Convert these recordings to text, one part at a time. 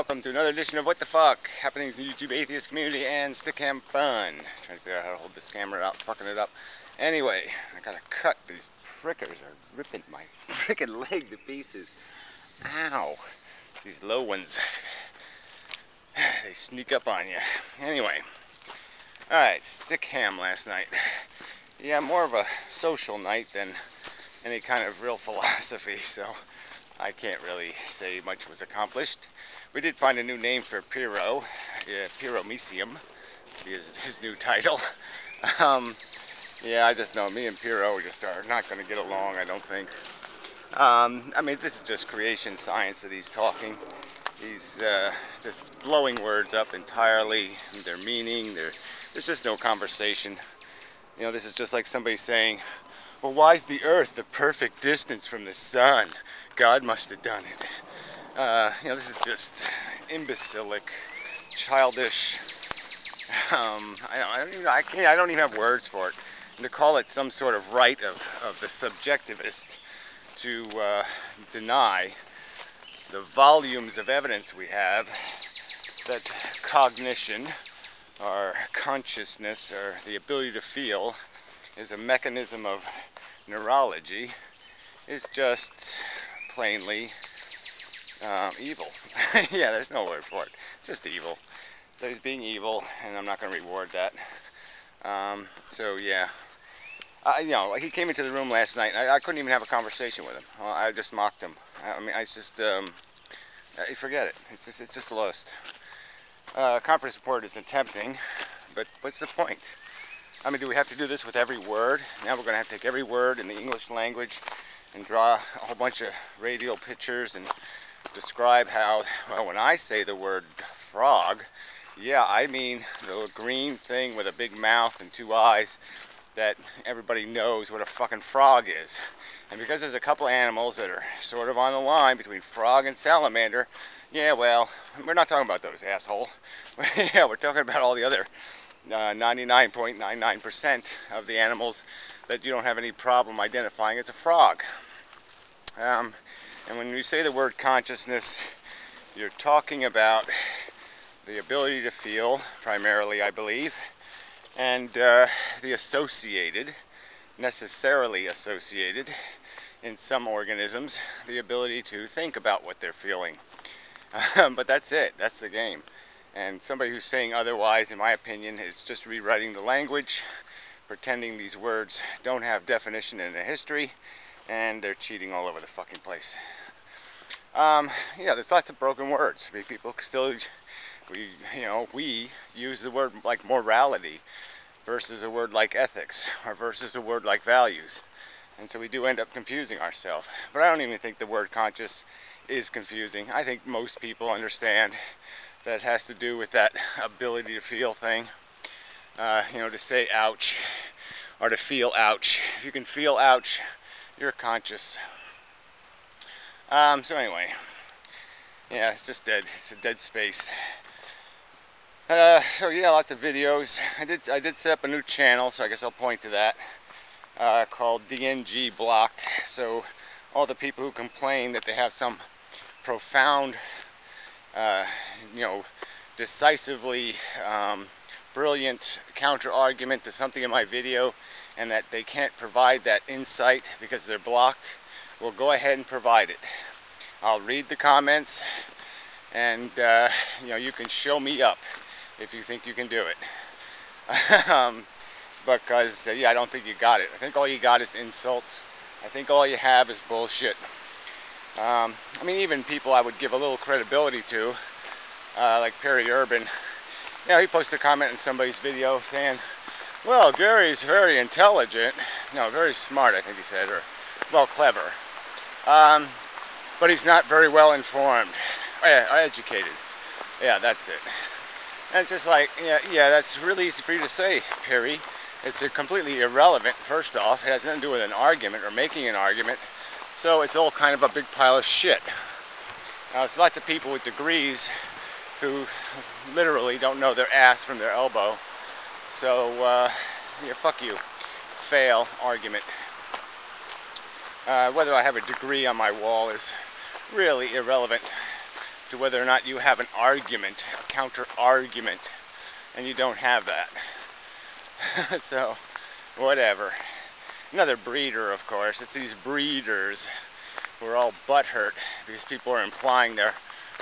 welcome to another edition of What the Fuck, happenings in the YouTube atheist community and Stickam fun. Trying to figure out how to hold this camera out, fucking it up. Anyway, I gotta cut. These prickers are ripping my freaking leg to pieces. Ow. It's these low ones. They sneak up on you. Anyway. Alright, Stickam last night. Yeah, more of a social night than any kind of real philosophy, so I can't really say much was accomplished. We did find a new name for Pyrrho, yeah, Pyrrhomecium, is his new title. um, yeah, I just know me and Pyrrho just are not going to get along, I don't think. Um, I mean, this is just creation science that he's talking. He's uh, just blowing words up entirely, their meaning, their, there's just no conversation. You know, this is just like somebody saying, well, why is the Earth the perfect distance from the Sun? God must have done it. Uh, you know, this is just imbecilic, childish. Um, I, don't, I, don't, even. I can't. I don't even have words for it. And to call it some sort of right of, of the subjectivist to uh, deny the volumes of evidence we have that cognition or consciousness or the ability to feel is a mechanism of neurology is just plainly um, evil. yeah, there's no word for it. It's just evil. So he's being evil, and I'm not going to reward that. Um, so yeah, I, you know, he came into the room last night. I, I, couldn't even have a conversation with him. I just mocked him. I, I mean, I just um, forget it. It's just it's just lost. Uh, conference report is attempting, but what's the point? I mean, do we have to do this with every word? Now we're going to have to take every word in the English language and draw a whole bunch of radial pictures and describe how, well, when I say the word frog, yeah, I mean the little green thing with a big mouth and two eyes that everybody knows what a fucking frog is. And because there's a couple animals that are sort of on the line between frog and salamander, yeah, well, we're not talking about those, asshole. yeah, we're talking about all the other 99.99% uh, of the animals that you don't have any problem identifying as a frog. Um, and when you say the word consciousness, you're talking about the ability to feel, primarily, I believe, and uh, the associated, necessarily associated, in some organisms, the ability to think about what they're feeling. but that's it, that's the game. And somebody who's saying otherwise, in my opinion, is just rewriting the language, pretending these words don't have definition in the history, and they're cheating all over the fucking place. Um, yeah, there's lots of broken words. I mean, people still, we, you know, we use the word like morality versus a word like ethics, or versus a word like values. And so we do end up confusing ourselves. But I don't even think the word conscious is confusing. I think most people understand that it has to do with that ability to feel thing. Uh, you know, to say ouch or to feel ouch. If you can feel ouch, you're conscious. Um, so anyway, yeah, it's just dead. It's a dead space. Uh, so yeah, lots of videos. I did I did set up a new channel, so I guess I'll point to that. Uh, called DNG Blocked. So all the people who complain that they have some profound uh, you know, decisively um, brilliant counter argument to something in my video and that they can't provide that insight because they're blocked, well go ahead and provide it. I'll read the comments and uh, you know you can show me up if you think you can do it. um, because uh, yeah I don't think you got it. I think all you got is insults. I think all you have is bullshit. Um, I mean, even people I would give a little credibility to, uh, like Perry Urban, you know, he posted a comment in somebody's video saying, well, Gary's very intelligent, no, very smart, I think he said, or, well, clever, um, but he's not very well informed, or educated. Yeah, that's it. And it's just like, yeah, yeah, that's really easy for you to say, Perry. It's completely irrelevant, first off. It has nothing to do with an argument or making an argument. So it's all kind of a big pile of shit. Now, there's lots of people with degrees who literally don't know their ass from their elbow. So, uh, yeah, fuck you. Fail argument. Uh, whether I have a degree on my wall is really irrelevant to whether or not you have an argument, a counter argument, and you don't have that. so, whatever. Another breeder, of course. It's these breeders who are all butthurt because people are implying they're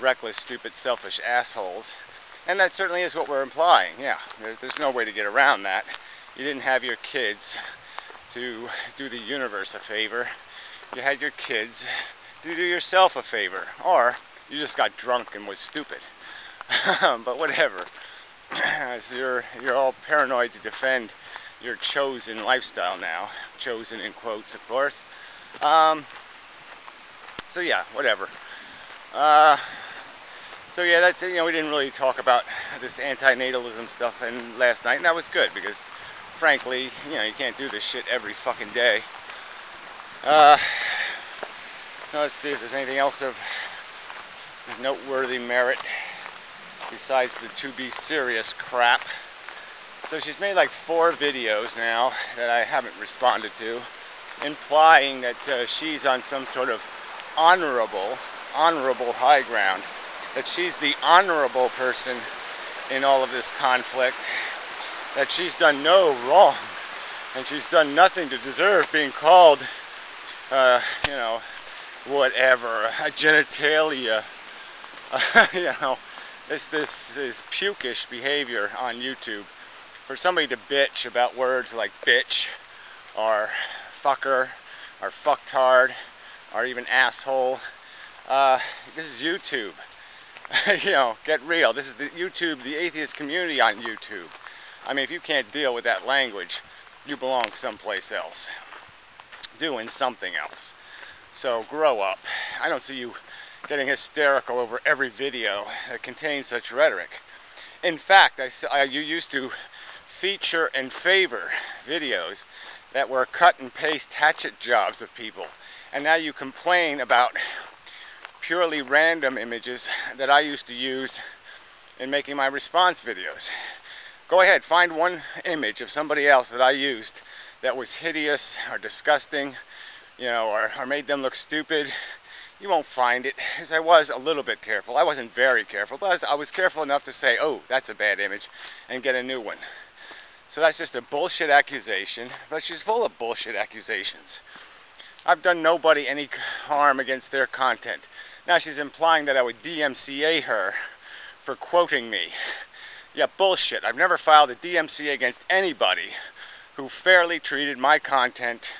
reckless, stupid, selfish assholes. And that certainly is what we're implying, yeah. there's no way to get around that. You didn't have your kids to do the universe a favor. You had your kids to do yourself a favor. Or you just got drunk and was stupid. but whatever. so you're, you're all paranoid to defend your chosen lifestyle now. Chosen in quotes, of course. Um, so yeah, whatever. Uh, so yeah, that's you know we didn't really talk about this anti-natalism stuff and last night, and that was good because, frankly, you know you can't do this shit every fucking day. Uh, let's see if there's anything else of noteworthy merit besides the to be serious crap. So she's made like four videos now that I haven't responded to, implying that uh, she's on some sort of honorable, honorable high ground that she's the honorable person in all of this conflict, that she's done no wrong, and she's done nothing to deserve being called, uh, you know, whatever, a genitalia. You know, this, this is pukish behavior on YouTube. For somebody to bitch about words like bitch, or fucker, or fucktard, or even asshole, uh, this is YouTube. you know, get real. This is the YouTube, the atheist community on YouTube. I mean, if you can't deal with that language, you belong someplace else, doing something else. So grow up. I don't see you getting hysterical over every video that contains such rhetoric. In fact, I, I, you used to feature and favor videos that were cut and paste hatchet jobs of people. And now you complain about purely random images that I used to use in making my response videos. Go ahead, find one image of somebody else that I used that was hideous or disgusting, you know, or, or made them look stupid. You won't find it, as I was a little bit careful. I wasn't very careful, but I was, I was careful enough to say, oh, that's a bad image, and get a new one. So that's just a bullshit accusation, but she's full of bullshit accusations. I've done nobody any harm against their content. Now she's implying that I would DMCA her for quoting me. Yeah, bullshit. I've never filed a DMCA against anybody who fairly treated my content,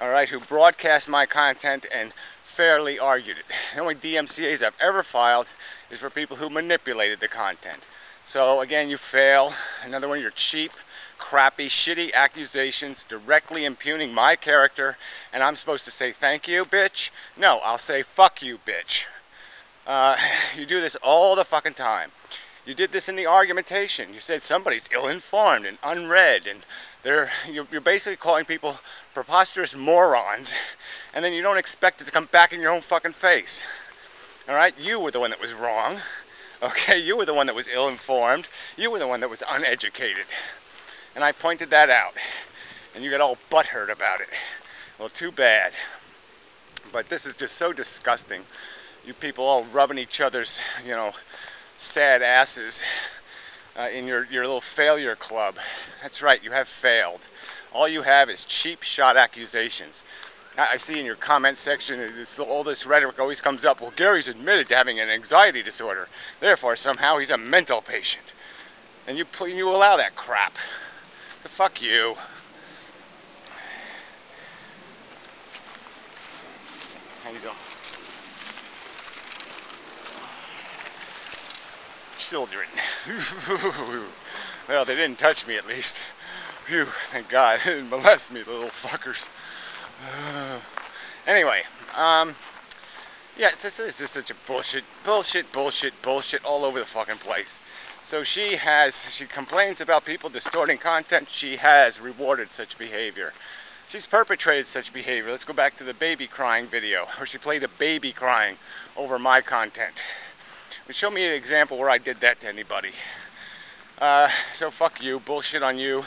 all right, who broadcast my content and fairly argued it. The only DMCAs I've ever filed is for people who manipulated the content. So again, you fail. Another one, you're cheap crappy, shitty accusations directly impugning my character, and I'm supposed to say thank you, bitch? No, I'll say fuck you, bitch. Uh, you do this all the fucking time. You did this in the argumentation. You said somebody's ill-informed and unread, and they're you're, you're basically calling people preposterous morons, and then you don't expect it to come back in your own fucking face. All right, you were the one that was wrong. Okay, you were the one that was ill-informed. You were the one that was uneducated. And I pointed that out. And you got all butthurt about it. Well, too bad. But this is just so disgusting. You people all rubbing each other's, you know, sad asses uh, in your, your little failure club. That's right, you have failed. All you have is cheap shot accusations. I see in your comment section, this, all this rhetoric always comes up. Well, Gary's admitted to having an anxiety disorder. Therefore, somehow he's a mental patient. And you, you allow that crap. Fuck you. How you doing? Children. well, they didn't touch me at least. Phew, thank God. They didn't molest me, the little fuckers. anyway, um, yeah, this, it's just such a bullshit, bullshit, bullshit, bullshit all over the fucking place. So she has, she complains about people distorting content. She has rewarded such behavior. She's perpetrated such behavior. Let's go back to the baby crying video where she played a baby crying over my content. But show me an example where I did that to anybody. Uh, so fuck you, bullshit on you.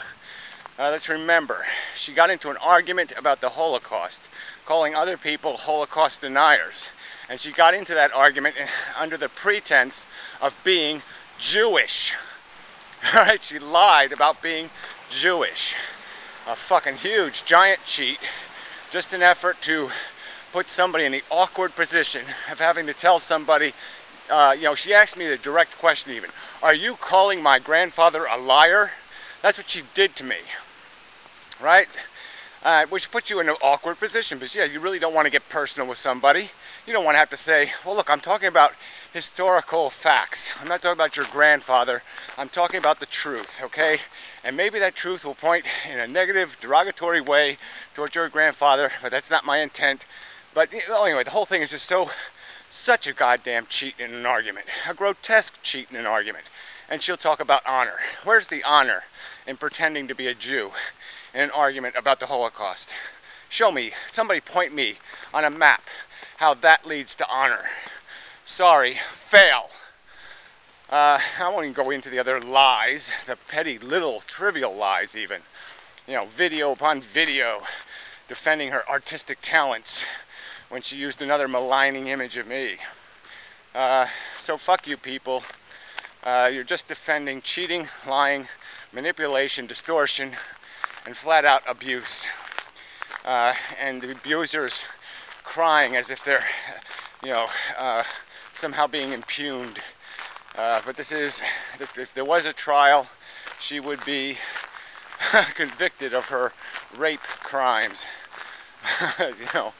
Uh, let's remember, she got into an argument about the Holocaust, calling other people Holocaust deniers. And she got into that argument under the pretense of being Jewish. Alright, she lied about being Jewish. A fucking huge, giant cheat. Just an effort to put somebody in the awkward position of having to tell somebody, uh, you know, she asked me the direct question even, are you calling my grandfather a liar? That's what she did to me, right? Uh, which puts you in an awkward position because yeah, you really don't want to get personal with somebody. You don't want to have to say, well look, I'm talking about historical facts. I'm not talking about your grandfather. I'm talking about the truth, okay? And maybe that truth will point in a negative, derogatory way towards your grandfather, but that's not my intent. But well, anyway, the whole thing is just so, such a goddamn cheat in an argument. A grotesque cheat in an argument. And she'll talk about honor. Where's the honor in pretending to be a Jew in an argument about the Holocaust? Show me, somebody point me on a map how that leads to honor. Sorry, fail. Uh, I won't even go into the other lies, the petty little trivial lies even. You know, video upon video defending her artistic talents when she used another maligning image of me. Uh, so fuck you people. Uh, you're just defending cheating, lying, manipulation, distortion, and flat out abuse. Uh, and the abusers crying as if they're, you know, uh, somehow being impugned. Uh, but this is, if there was a trial, she would be convicted of her rape crimes. you know,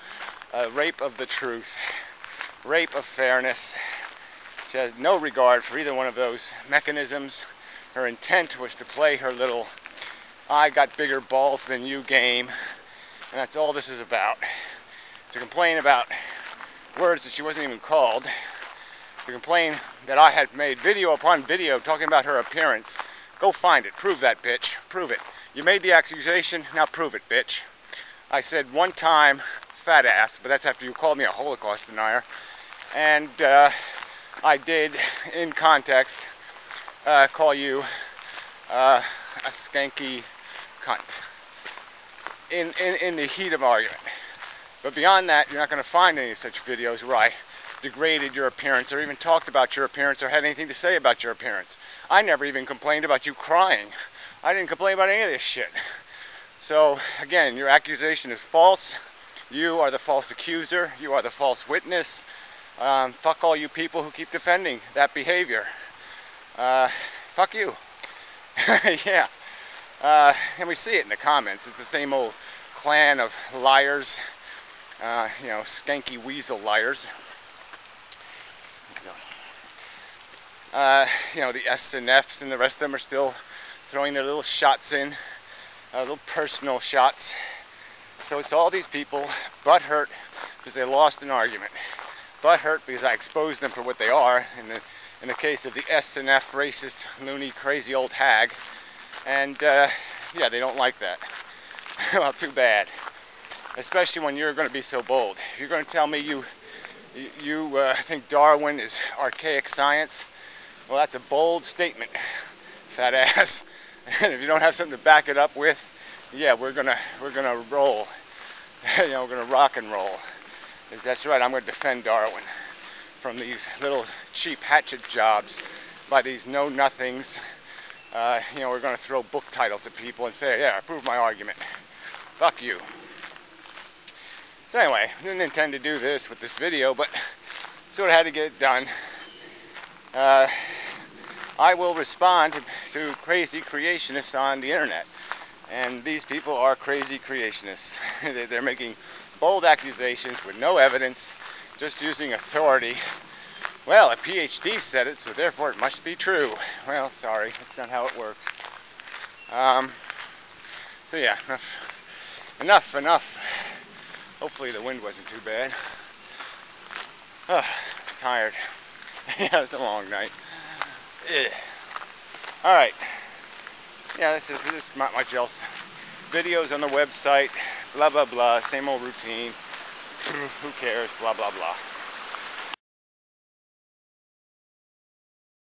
uh, rape of the truth, rape of fairness. She has no regard for either one of those mechanisms. Her intent was to play her little I got bigger balls than you game. And that's all this is about. To complain about words that she wasn't even called. To complain that I had made video upon video talking about her appearance. Go find it. Prove that, bitch. Prove it. You made the accusation, now prove it, bitch. I said one time, fat ass, but that's after you called me a Holocaust denier. And uh, I did, in context, uh, call you uh, a skanky cunt in, in, in the heat of argument. But beyond that, you're not going to find any such videos where I degraded your appearance or even talked about your appearance or had anything to say about your appearance. I never even complained about you crying. I didn't complain about any of this shit. So again, your accusation is false. You are the false accuser. You are the false witness. Um, fuck all you people who keep defending that behavior. Uh, fuck you. yeah. Uh, and we see it in the comments. It's the same old clan of liars. Uh, you know, skanky weasel liars. Uh, you know, the S and Fs and the rest of them are still throwing their little shots in uh, little personal shots. So it's all these people butt hurt because they lost an argument. Butt hurt because I exposed them for what they are. In the, in the case of the S&F racist, loony, crazy old hag. And uh, yeah, they don't like that. well, too bad. Especially when you're going to be so bold. If you're going to tell me you you uh, think Darwin is archaic science, well, that's a bold statement, fat ass. And if you don't have something to back it up with, yeah, we're gonna we're gonna roll. you know, we're gonna rock and roll. Is that's right? I'm gonna defend Darwin from these little cheap hatchet jobs by these know nothings. Uh, you know, we're gonna throw book titles at people and say, yeah, prove my argument. Fuck you. So anyway, didn't intend to do this with this video, but sort of had to get it done. Uh, I will respond to, to crazy creationists on the internet. And these people are crazy creationists. They're making bold accusations with no evidence, just using authority. Well, a PhD said it, so therefore it must be true. Well, sorry, that's not how it works. Um, so yeah, enough, enough, enough. Hopefully the wind wasn't too bad. Oh, tired. yeah, it's a long night. Yeah. All right. Yeah, this is, this is not much else. Videos on the website, blah, blah, blah, same old routine. Who cares, blah, blah, blah.